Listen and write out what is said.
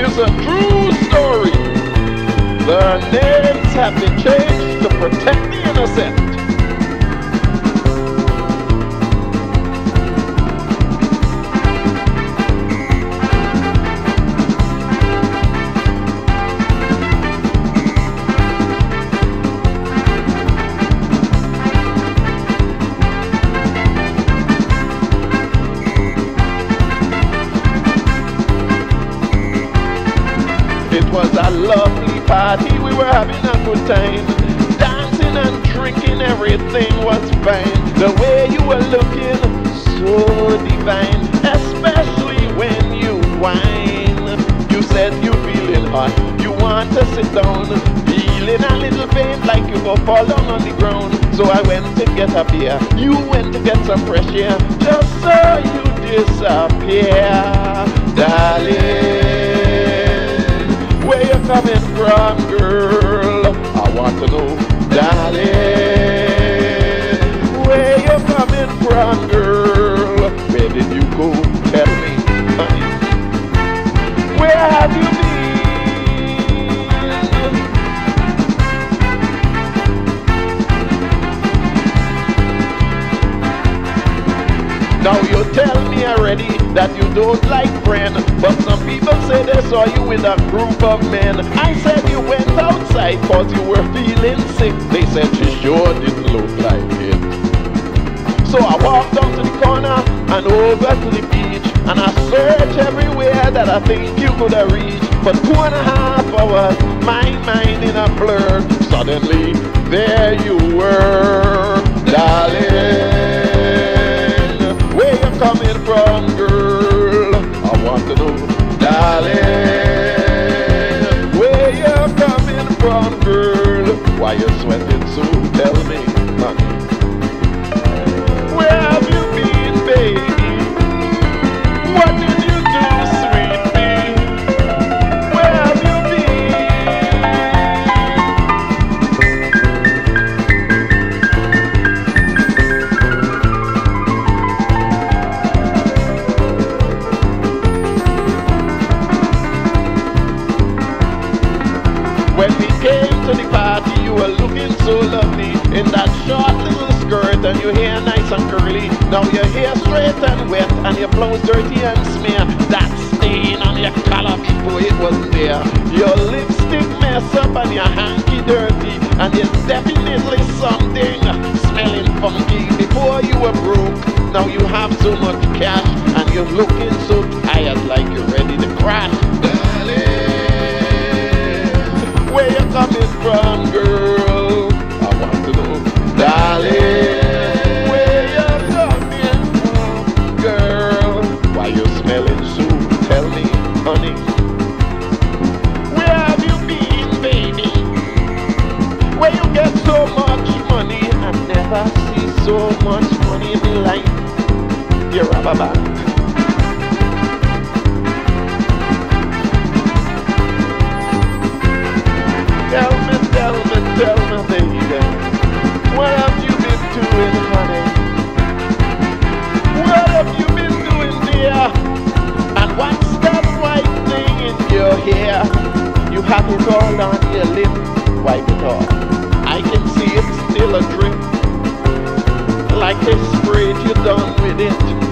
is a true story. Their names have been changed a lovely party, we were having a good time. Dancing and drinking, everything was fine. The way you were looking, so divine. Especially when you whine. You said you feeling hot, you want to sit down. Feeling a little faint like you go fall down on the ground. So I went to get a beer, you went to get some fresh air. Just so you disappear, darling. Coming from, girl? I want to know, Now you tell me already that you don't like friend, but some people say they saw you with a group of men. I said you went outside cause you were feeling sick. They said you sure didn't look like it. So I walked down to the corner and over to the beach and I searched everywhere that I think you could have reached. For two and a half hours, my mind in a blur. Suddenly, there you were, so lovely in that short little skirt and your hair nice and curly. Now your hair straight and wet and your blouse dirty and smear. That stain on your collar before it wasn't there. Your lipstick mess up and your hanky dirty and there's definitely something smelling funky. Before you were broke, now you have so much cash and you're looking so tired like you're ready to crash. Darling. Where you coming from, girl? Never see so much money in my life. You're a baba. Tell me, tell me, tell me, baby. What have you been doing, honey? What have you been doing, dear? And what's that white thing in your hair? You have it all on your lip. Wipe it off. I can see it's still a drip. Like they sprayed you're done with it.